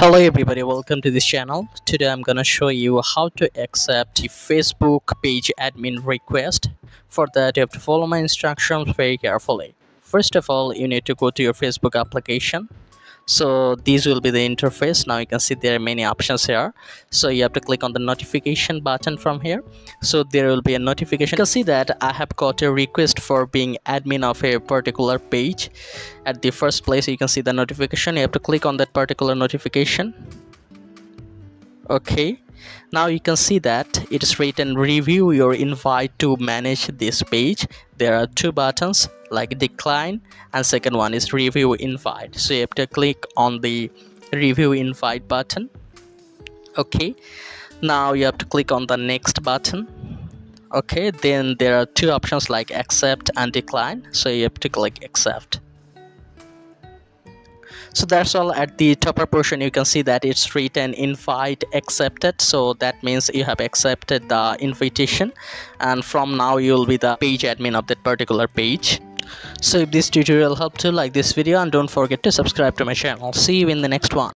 hello everybody. Welcome to this channel. Today i'm gonna show you how to accept facebook page admin request. For that you have to follow my instructions very carefully. First of all you need to go to your facebook application so these will be the interface. Now you can see there are many options here. So you have to click on the notification button from here. So there will be a notification. You can see that i have got a request for being admin of a particular page. At the first place you can see the notification. You have to click on that particular notification. Okay now you can see that it is written review your invite to manage this page. There are two buttons like decline and second one is review invite. So you have to click on the review invite button. Okay. Now you have to click on the next button. Okay. Then there are two options like accept and decline. So you have to click accept so that's all at the topper portion. You can see that it's written invite accepted. So that means you have accepted the invitation. And from now you'll be the page admin of that particular page. So if this tutorial helped you like this video and don't forget to subscribe to my channel. See you in the next one